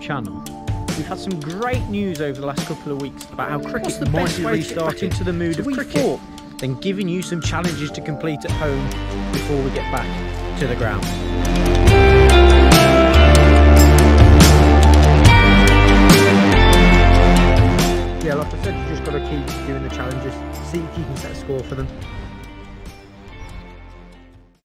channel. We've had some great news over the last couple of weeks about how cricket the might be way to restarting to the mood of cricket, thought- then giving you some challenges to complete at home before we get back to the ground. Yeah, like I said, you just got to keep doing the challenges, see if you can set a score for them,